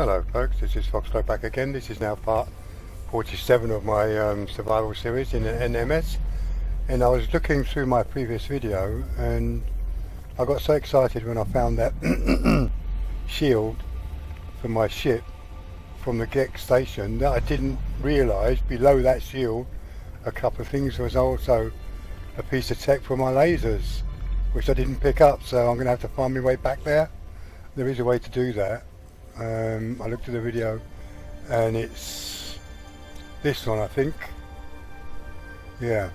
Hello folks, this is Foxglow back again. This is now part 47 of my um, survival series in NMS and I was looking through my previous video and I got so excited when I found that shield for my ship from the Gek station that I didn't realise below that shield a couple of things there was also a piece of tech for my lasers which I didn't pick up so I'm going to have to find my way back there. There is a way to do that um, I looked at the video and it's this one I think. Yeah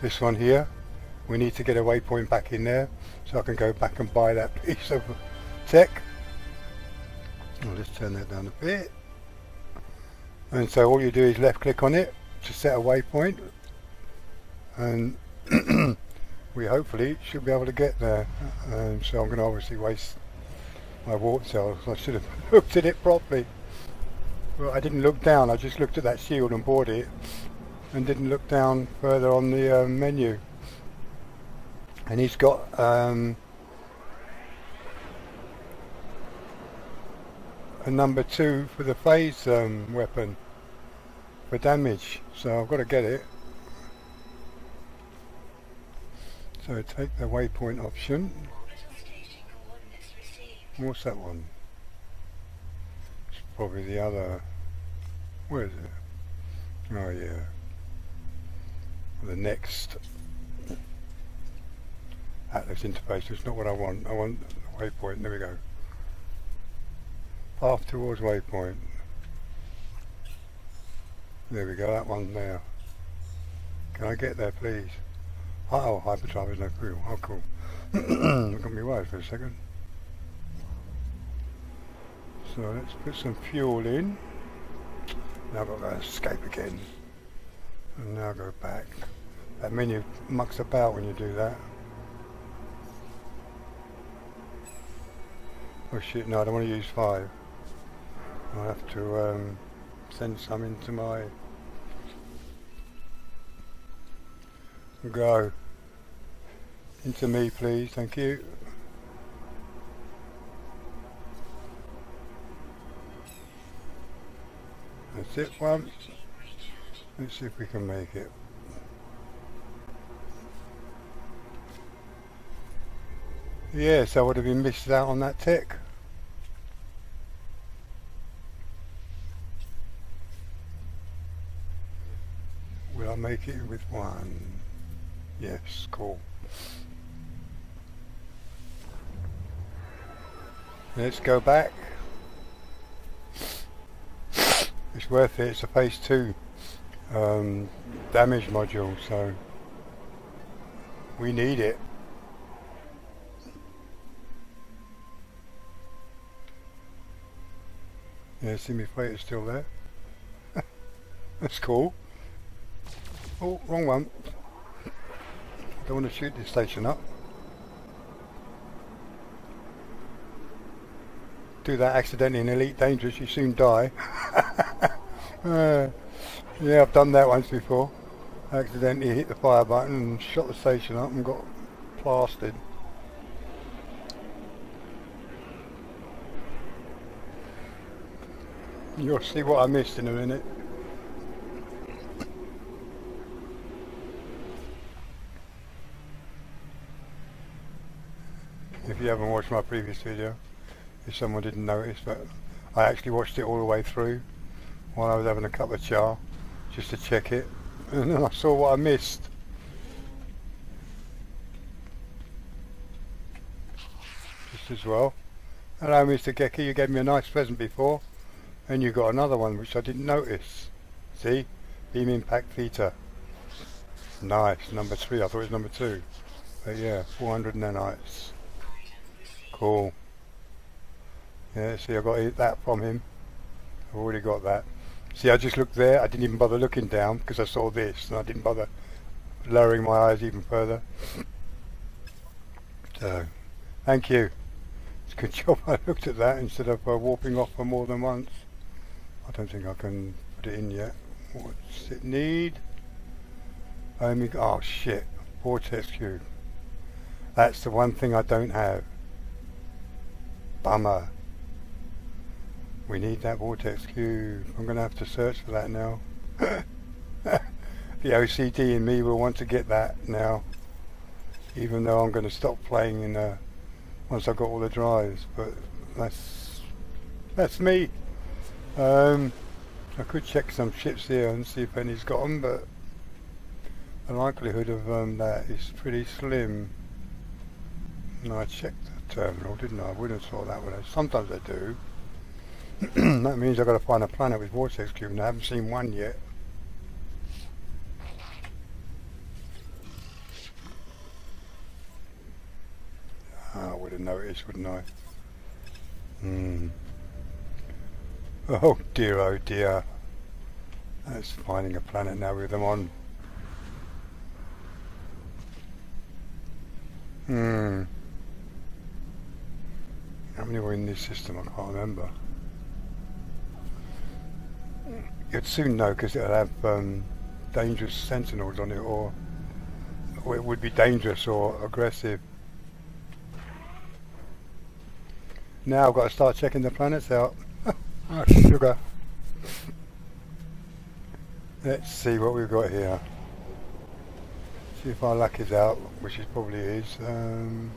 this one here. We need to get a waypoint back in there so I can go back and buy that piece of tech. I'll just turn that down a bit. And so all you do is left click on it to set a waypoint and we hopefully should be able to get there. Um, so I'm going to obviously waste my warp cells. I should have looked at it properly. Well, I didn't look down, I just looked at that shield and bought it and didn't look down further on the uh, menu. And he's got um, a number two for the phase um, weapon for damage, so I've got to get it. So take the waypoint option What's that one? It's probably the other... Where is it? Oh yeah. The next Atlas interface. It's not what I want. I want the waypoint. There we go. Path towards waypoint. There we go. That one there. Can I get there, please? Oh, hyperdrive is no fuel. Oh, cool. Look at me worried for a second. So let's put some fuel in. Now I've got to escape again. And now go back. That menu mucks about when you do that. Oh shit, no I don't want to use five. I'll have to um, send some into my... Go. Into me please, thank you. One. Let's see if we can make it. Yes, I would have been missed out on that tick. Will I make it with one? Yes, cool. Let's go back. It's worth it. It's a phase two um, damage module, so we need it. Yeah, see me freight is still there. That's cool. Oh, wrong one. Don't want to shoot this station up. Do that accidentally in Elite Dangerous, you soon die. uh, yeah, I've done that once before. accidentally hit the fire button and shot the station up and got plastered. You'll see what I missed in a minute. If you haven't watched my previous video, if someone didn't notice, but I actually watched it all the way through while I was having a cup of char just to check it and then I saw what I missed. Just as well. Hello Mr Gecky you gave me a nice present before and you got another one which I didn't notice. See? Beam impact theta. Nice. Number three. I thought it was number two. But yeah 400 nanites. Cool. Yeah see I got that from him. I've already got that See, I just looked there. I didn't even bother looking down because I saw this, and I didn't bother lowering my eyes even further. So, thank you. It's a good job I looked at that instead of uh, warping off for more than once. I don't think I can put it in yet. What's it need? Omega. Oh shit! Vortex cube. That's the one thing I don't have. Bummer. We need that vortex cube. I'm going to have to search for that now. the OCD in me will want to get that now. Even though I'm going to stop playing in uh, once I've got all the drives. But that's that's me. Um, I could check some ships here and see if any's got them, but the likelihood of um, that is pretty slim. No, I checked the terminal, didn't I? I wouldn't have thought that one. Sometimes I do. that means I've got to find a planet with vortex cube and I haven't seen one yet. Oh, I would have noticed, wouldn't I? Hmm. Oh dear, oh dear. That's finding a planet now with them on. Hmm. How many were in this system? I can't remember. You'd soon know because it'll have um, dangerous sentinels on it or, or it would be dangerous or aggressive. Now I've got to start checking the planets out. oh, sugar. Let's see what we've got here. See if our luck is out, which it probably is. Um,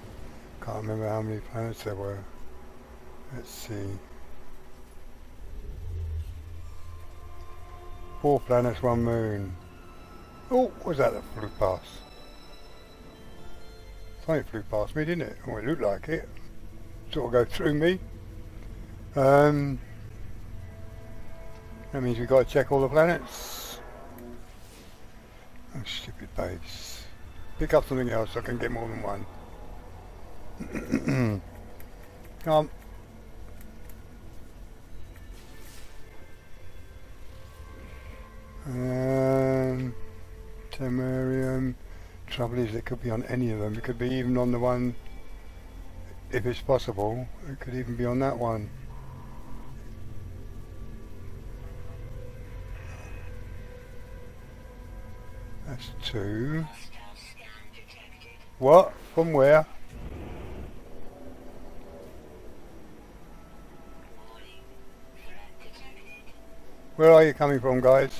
can't remember how many planets there were. Let's see. Four planets, one moon. Oh, was that that flew past? Something flew past me, didn't it? Oh, it looked like it. Sort of go through me. Um, that means we've got to check all the planets. Oh, stupid base. Pick up something else so I can get more than one. Come. Temerium. Trouble is, it could be on any of them. It could be even on the one, if it's possible. It could even be on that one. That's two. What? From where? Where are you coming from, guys?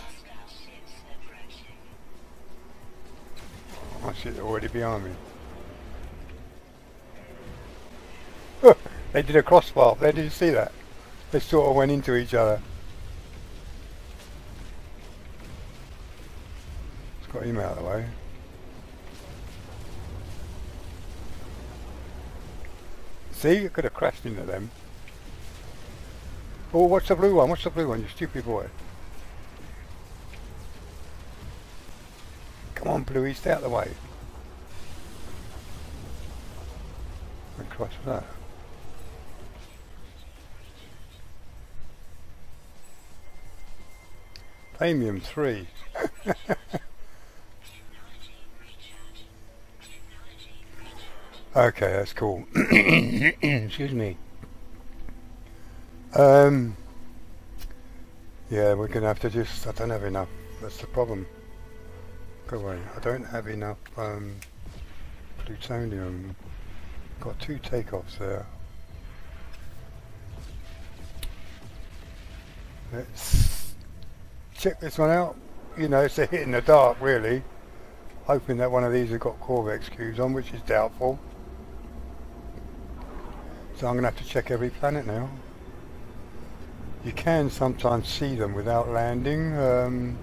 It already behind me. they did a cross crossfire there, did you see that? They sort of went into each other. It's got him out of the way. See, you could have crashed into them. Oh, what's the blue one? What's the blue one, you stupid boy? Come on, Bluey, stay out of the way. What cross that? Premium 3. okay, that's cool. Excuse me. Um, yeah, we're going to have to just, I don't have enough. That's the problem. Go away. I don't have enough um, plutonium. Got two takeoffs there. Let's check this one out. You know, it's a hit in the dark, really. Hoping that one of these has got Corvex cubes on, which is doubtful. So I'm going to have to check every planet now. You can sometimes see them without landing. Um,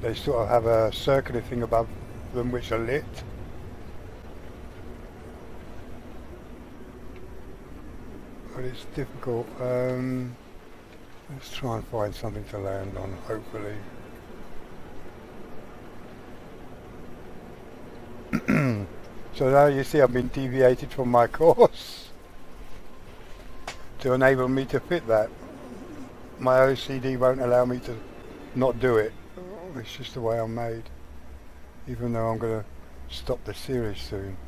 they sort of have a circular thing above them which are lit. But it's difficult. Um, let's try and find something to land on, hopefully. so now you see I've been deviated from my course to enable me to fit that. My OCD won't allow me to not do it. It's just the way I'm made. Even though I'm going to stop the series soon.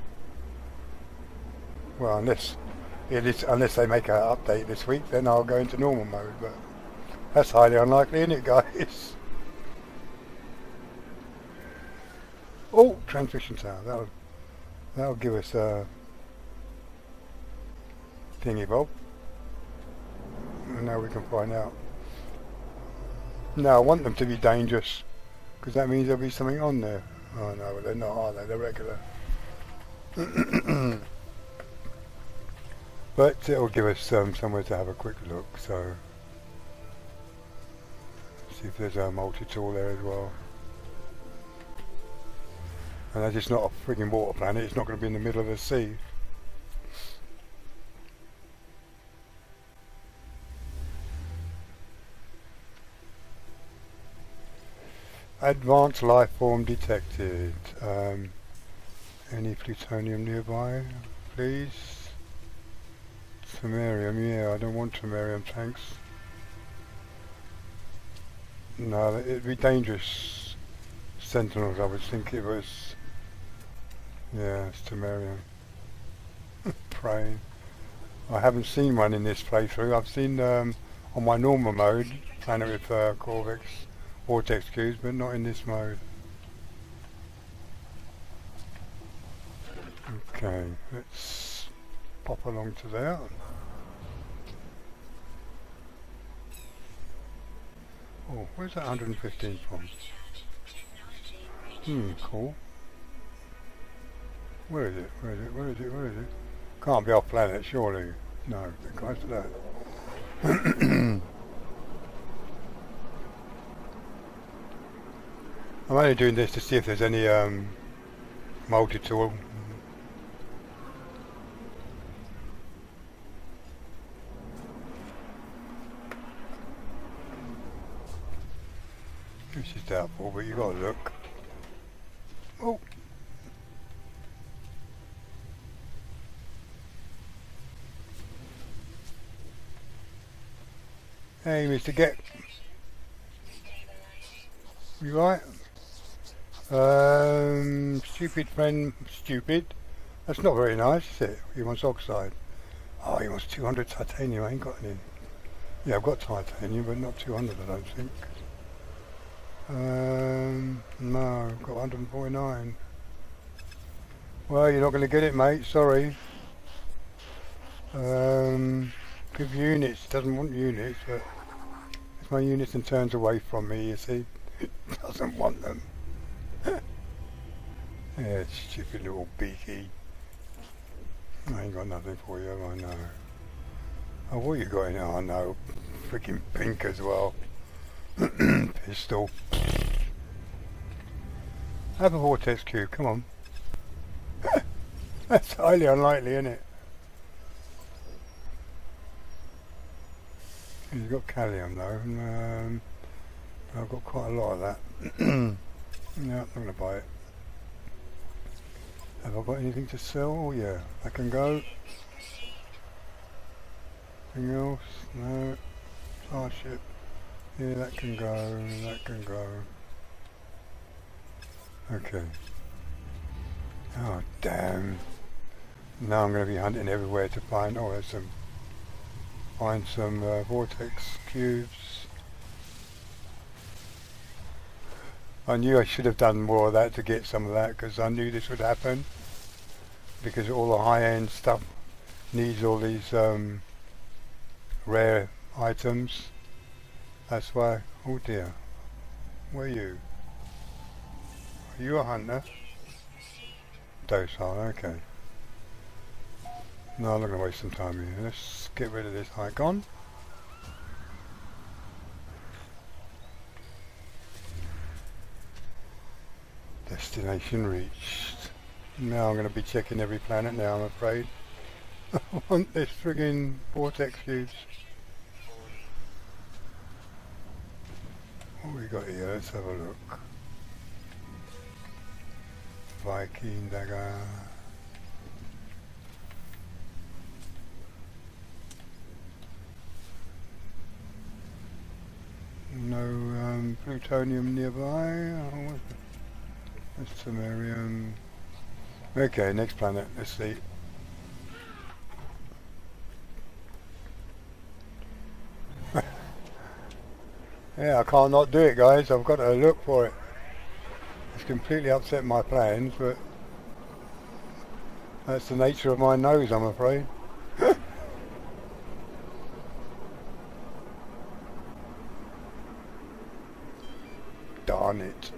Well, unless unless they make an update this week, then I'll go into normal mode. But that's highly unlikely, isn't it, guys? Oh, transmission tower. That'll that'll give us a thingy bob. And now we can find out. No, I want them to be dangerous. Because that means there'll be something on there. Oh no, they're not, are they? They're regular. but it'll give us um, somewhere to have a quick look, so... See if there's a multi-tool there as well. And that's just not a frigging water planet, it's not going to be in the middle of the sea. Advanced life form detected. Um, any plutonium nearby, please? Samarium, yeah, I don't want samarium, thanks. No, it'd be dangerous. Sentinels, I would think it was. Yeah, it's samarium. Praying. I haven't seen one in this playthrough. I've seen um, on my normal mode, Planet with uh, Corvex vortex cubes, but not in this mode. Okay, let's pop along to there. Oh, where's that 115 from? Hmm, cool. Where is it? Where is it? Where is it? Where is it? Can't be off planet, surely. No, close to that. I'm only doing this to see if there's any um, multi-tool. Is doubtful, but you gotta look. Oh! Hey, Mr. Get. You right? Um, stupid friend, stupid. That's not very nice, is it? He wants oxide. Oh, he wants 200 titanium. I ain't got any. Yeah, I've got titanium, but not 200, I don't think. Um, no, I've got 149. Well, you're not going to get it, mate. Sorry. Um, give units. Doesn't want units, but if my units and turns away from me, you see, it doesn't want them. yeah, stupid little beaky. I ain't got nothing for you, I know. Oh, what you got in? Oh no, freaking pink as well. Pistol. Have a vortex cube, come on. That's highly unlikely, isn't it? You've got calcium though, and, um, I've got quite a lot of that. No, I'm going to buy it. Have I got anything to sell? Oh yeah, I can go. Anything else? No. Starship. Yeah, that can go, that can go. Okay. Oh damn. Now I'm going to be hunting everywhere to find, oh there's some, find some uh, vortex cubes. I knew I should have done more of that to get some of that because I knew this would happen because all the high-end stuff needs all these um, rare items that's why oh dear where are you are you a hunter docile okay no I'm not going to waste some time here let's get rid of this icon Destination reached. Now I'm going to be checking every planet now, I'm afraid. I want this friggin' vortex cubes. What we got here? Let's have a look. Viking dagger. No um, plutonium nearby. Oh, that's Samarium. Okay, next planet. Let's see. Yeah, I can't not do it guys, I've got to look for it. It's completely upset my plans, but that's the nature of my nose, I'm afraid. Darn it.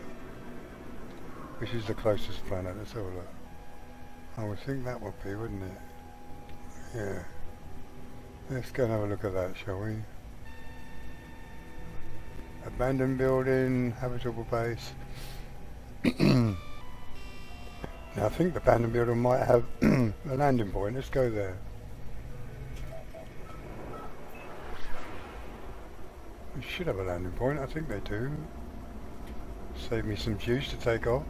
This is the closest planet, let's have a look. I would think that would be, wouldn't it? Yeah. Let's go and have a look at that, shall we? Abandoned building, habitable base. now I think the abandoned building might have a landing point. Let's go there. We should have a landing point, I think they do. Save me some juice to take off.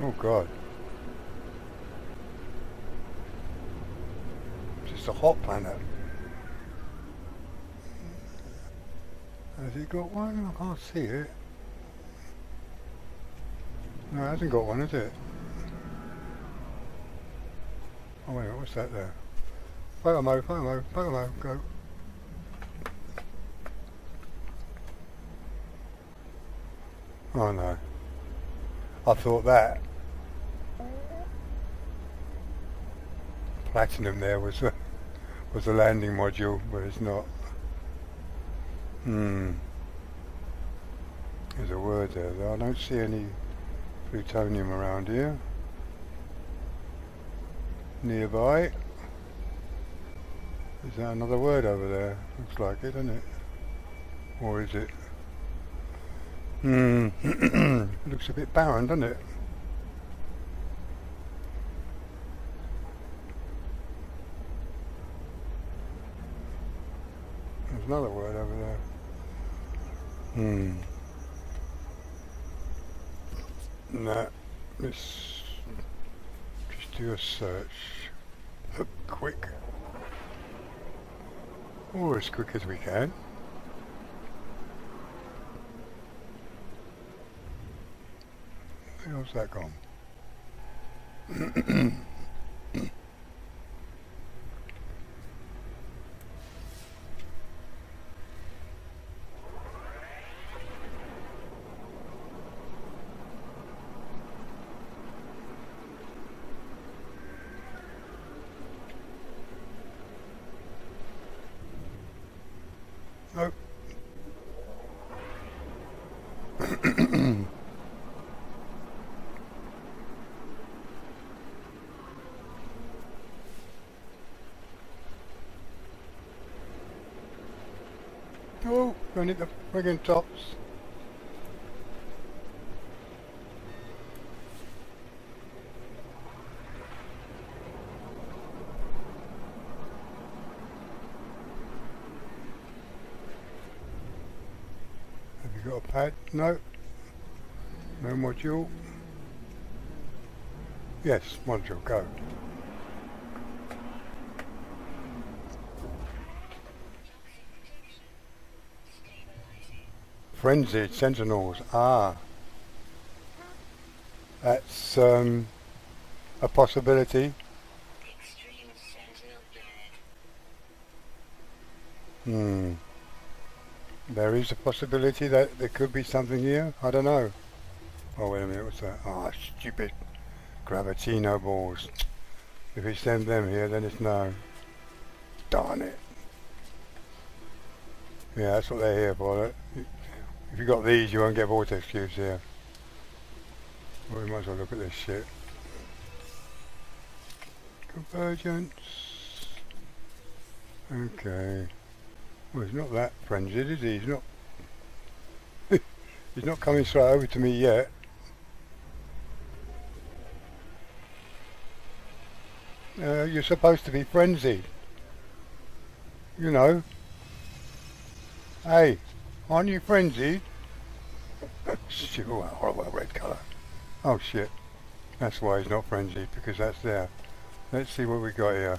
Oh god. It's a hot planet. Has it got one? I can't see it. No, it hasn't got one, has it? Oh wait, what's that there? Photo mode, photo mode, photo mode, go. Oh no. I thought that platinum there was a was a landing module, but it's not. Hmm. There's a word there though. I don't see any plutonium around here. Nearby. Is that another word over there? Looks like it, doesn't it? Or is it? Hmm. looks a bit barren, doesn't it? There's another word over there. Hmm. No. Let's just do a search. Quick. Or as quick as we can. How's that gone? going hit the friggin' tops. Have you got a pad? No. No module. Yes, module, go. Frenzied Sentinels. Ah. That's um, a possibility. Extreme Sentinel dead. Hmm. There is a possibility that there could be something here. I don't know. Oh, wait a minute. What's that? Ah, stupid Gravitino balls. If we send them here, then it's no. Darn it. Yeah, that's what they're here for. If you've got these, you won't get vortex cubes here. Well, we might as well look at this shit. Convergence. Okay. Well, he's not that frenzied, is he? He's not... he's not coming straight over to me yet. Uh, you're supposed to be frenzied. You know. Hey, aren't you frenzied? Shit, oh, horrible red colour. Oh shit. That's why he's not frenzied, because that's there. Let's see what we got here.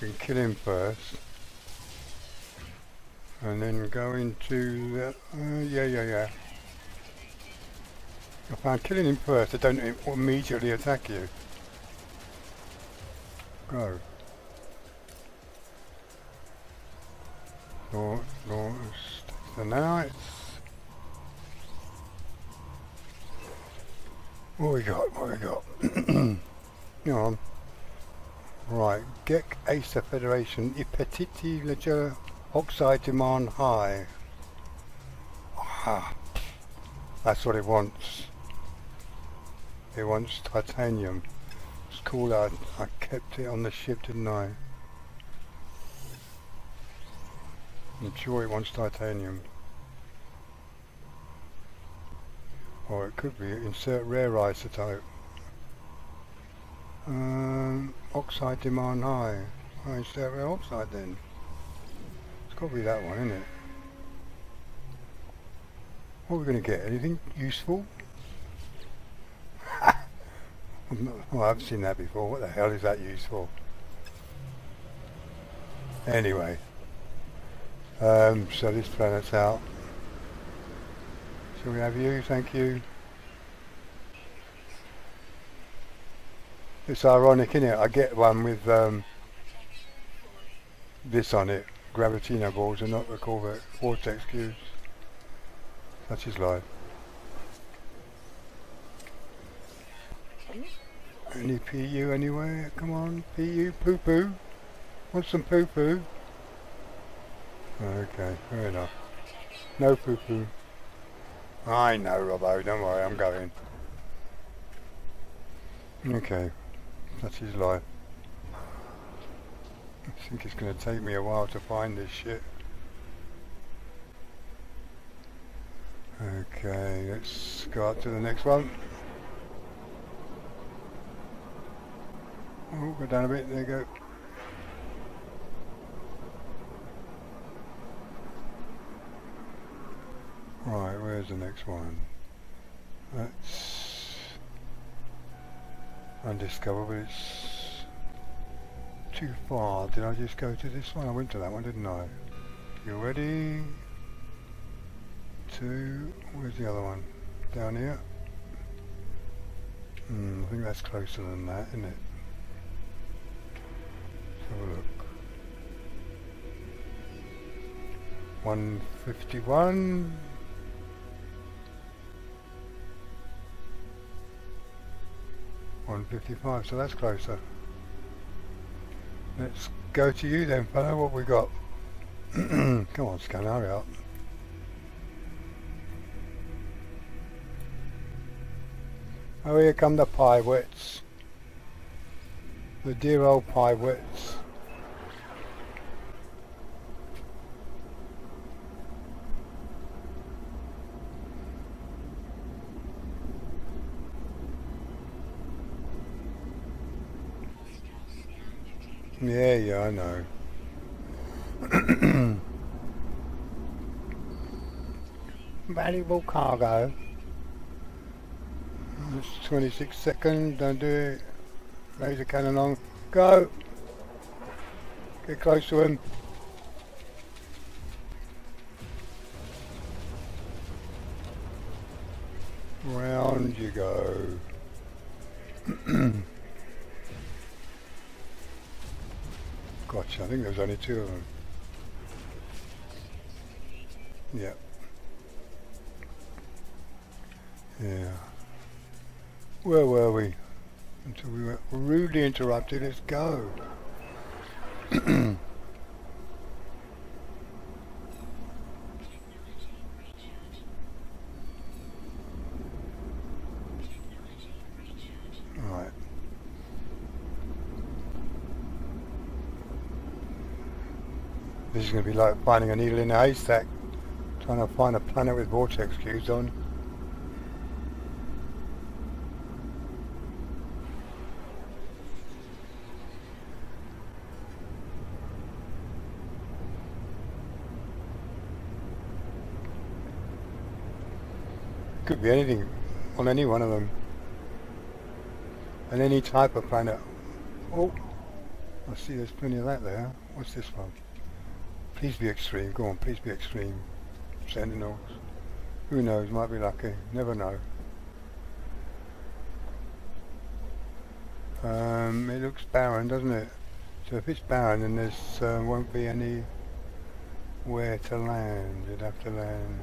We can kill him first and then go into the, uh, yeah yeah yeah I found killing him first they don't immediately attack you go Lord, Lord, now it's... what we got what we got Hang on. Right, Gek Acer Federation, Ipetiti Leger Oxide Demand High. Ah, that's what it wants. It wants titanium. It's cool I, I kept it on the ship, didn't I? Sure it wants titanium. Or it could be insert rare isotope. Um, oxide demand high. Oh, insert rare oxide then. It's got to be that one, isn't it? What are we going to get? Anything useful? well, I haven't seen that before. What the hell is that used for? Anyway. Um, so this planet's out. Shall we have you? Thank you. It's ironic, isn't it? I get one with um, this on it. Gravitino balls and not the Corvette Vortex cubes. That is life. Any PU anywhere? Come on, PU, poo poo. Want some poo poo? Okay, fair enough. No poo poo. I know, Robbo, don't worry, I'm going. Okay, that's his life. I think it's going to take me a while to find this shit. Okay, let's go up to the next one. Oh, go down a bit, there you go. Right, where's the next one? That's undiscovered, but it's too far. Did I just go to this one? I went to that one, didn't I? You ready? Two. Where's the other one? Down here? Hmm, I think that's closer than that, isn't it? Let's have a look. 151. One fifty-five, so that's closer. Let's go to you then, fellow. What we got? Come on, scan, hurry up. Oh, here come the pirates. The dear old pirates. Yeah, yeah, I know. Valuable cargo. It's 26 seconds, don't do it. Laser cannon on. Go! Get close to him. Round you go. Gotcha, I think there's only two of them. Yep. Yeah. Where were we? Until we were rudely interrupted. Let's go. right. This is going to be like finding a needle in a haystack. Trying to find a planet with vortex cubes on. Could be anything on any one of them. And any type of planet. Oh, I see there's plenty of that there. What's this one? Please be extreme. Go on, please be extreme. Sentinels. Who knows, might be lucky. Never know. Um, it looks barren, doesn't it? So if it's barren, then there's uh, won't be any where to land. You'd have to land.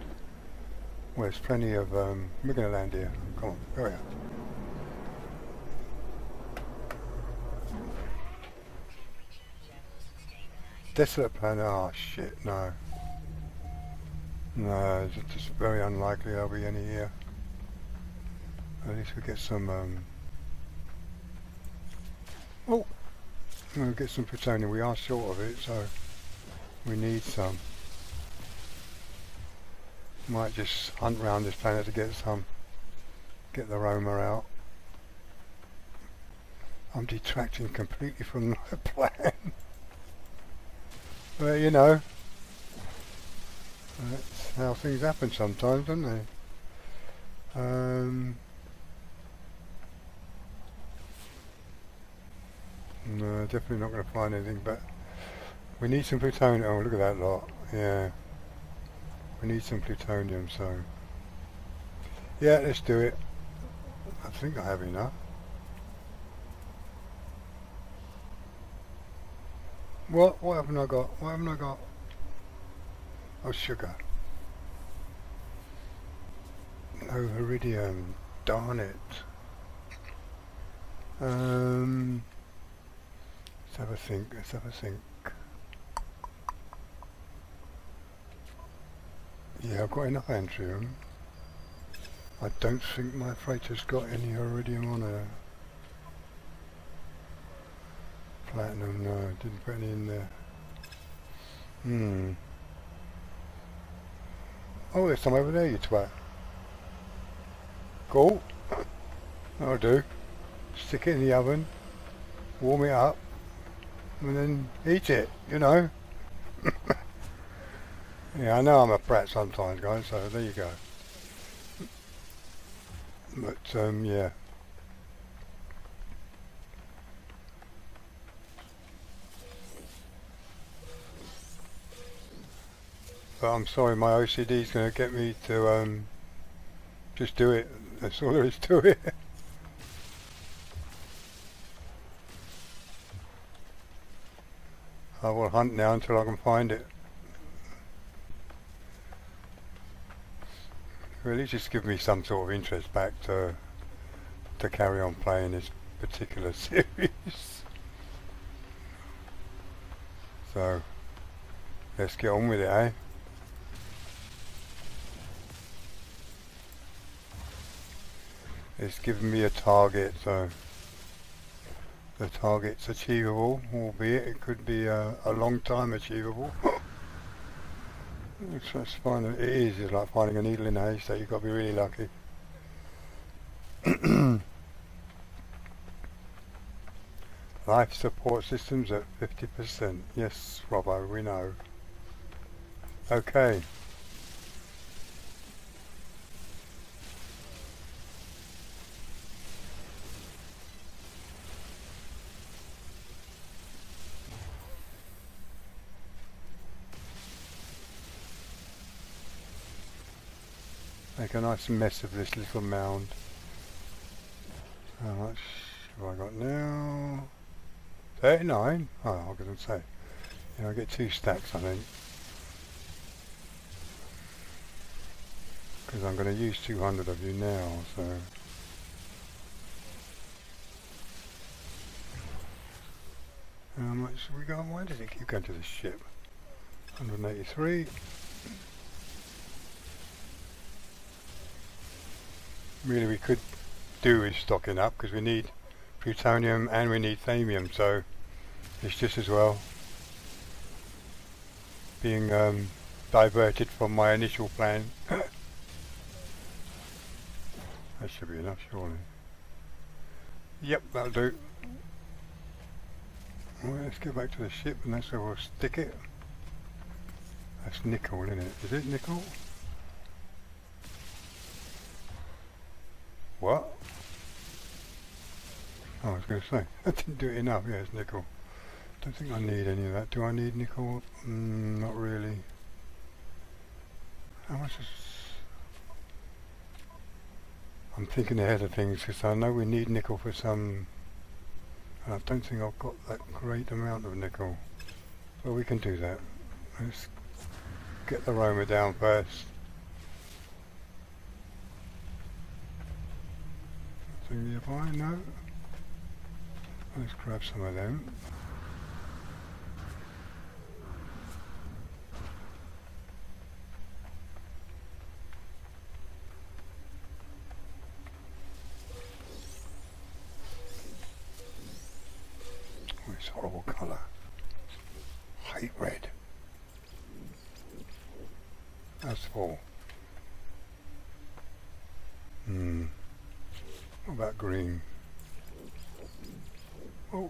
Well, there's plenty of. Um, we're going to land here. Come on, hurry up. Desolate planet. Oh shit, no. No, it's just very unlikely there'll be any here. At least we get some. Um, oh, we'll get some plutonium. We are short of it, so we need some. Might just hunt around this planet to get some. Get the Roamer out. I'm detracting completely from the plan. But you know, that's how things happen sometimes, don't they? Um, no, definitely not going to find anything, but we need some plutonium. Oh, look at that lot. Yeah. We need some plutonium, so... Yeah, let's do it. I think I have enough. What? What haven't I got? What haven't I got? Oh, sugar. No iridium. Darn it. Um, let's have a think. Let's have a think. Yeah, I've got enough antrium. I don't think my freighter's got any iridium on her. Platinum, no, didn't put any in there. Hmm. Oh, there's some over there, you twat. Cool. That'll do. Stick it in the oven, warm it up, and then eat it, you know. yeah, I know I'm a brat sometimes, guys, so there you go. But, um, yeah. But I'm sorry, my OCD is going to get me to um, just do it. That's all there is to it. I will hunt now until I can find it. Really just give me some sort of interest back to to carry on playing this particular series. so let's get on with it, eh? It's given me a target so the target's achievable albeit it could be a, a long time achievable. It's, it's fine it is it's like finding a needle in a haystack you've got to be really lucky. Life support systems at 50% yes Robbo we know. Okay Make a nice mess of this little mound. How much have I got now? 39? Oh, I was going to say. Yeah, I get two stacks, I think. Because I'm going to use 200 of you now, so... How much have we got? Why does it keep going to the ship? 183. Really we could do is stocking up because we need plutonium and we need thamium so it's just as well being um, diverted from my initial plan. That should be enough surely. Yep that'll do. Well, let's get back to the ship and that's where we'll stick it. That's nickel isn't it? Is it nickel What? Oh, I was going to say, I didn't do it enough. Yeah, it's nickel. Don't think I need any of that. Do I need nickel? Mm, not really. How much is... I'm thinking ahead of things because I know we need nickel for some... I don't think I've got that great amount of nickel. But we can do that. Let's get the Roamer down first. anything nearby? No? Let's grab some of them. Oh, horrible colour. Hate red. That's all. Green? Oh.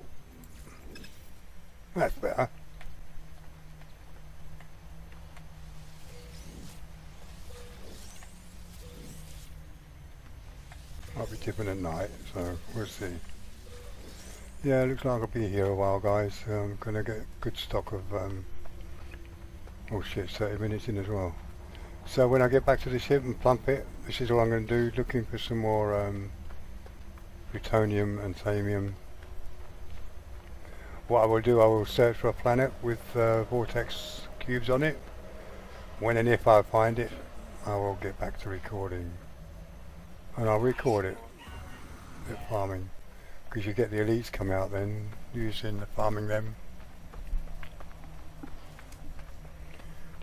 That's better. Might be tipping at night, so we'll see. Yeah, looks like I'll be here a while, guys. I'm gonna get good stock of. Um, oh shit, 30 minutes in as well. So when I get back to the ship and plump it, this is all I'm going to do. Looking for some more um, plutonium and thamium. What I will do, I will search for a planet with uh, vortex cubes on it. When and if I find it, I will get back to recording. And I'll record it at farming. Because you get the elites come out then, using the farming them.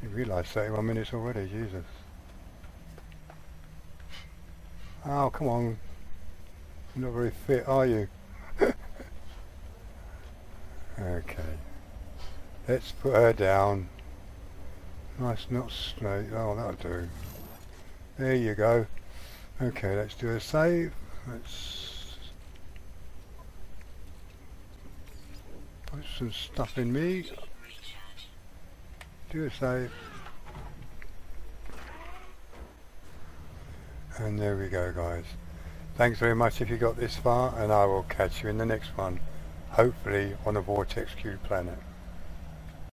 Didn't realise 31 minutes already, Jesus. Oh, come on. You're not very fit, are you? okay. Let's put her down. Nice, not straight. Oh, that'll do. There you go. Okay, let's do a save. Let's put some stuff in me. Do a save. And there we go guys. Thanks very much if you got this far and I will catch you in the next one. Hopefully on a Vortex Cube planet.